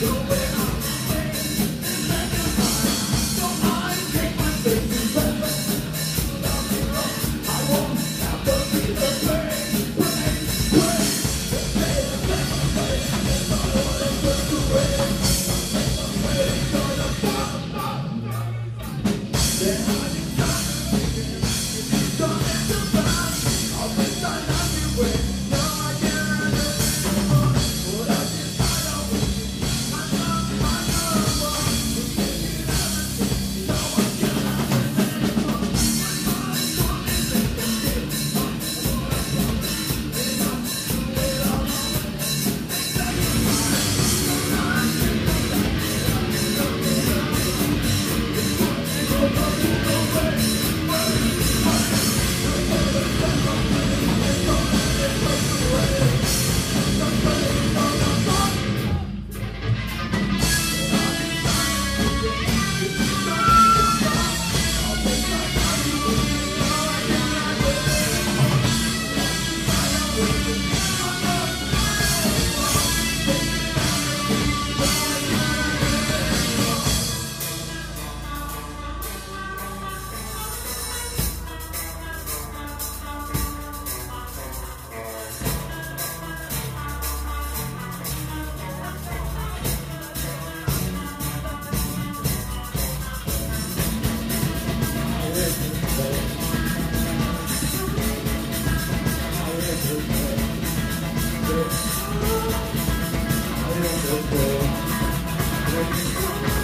So Música